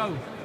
go.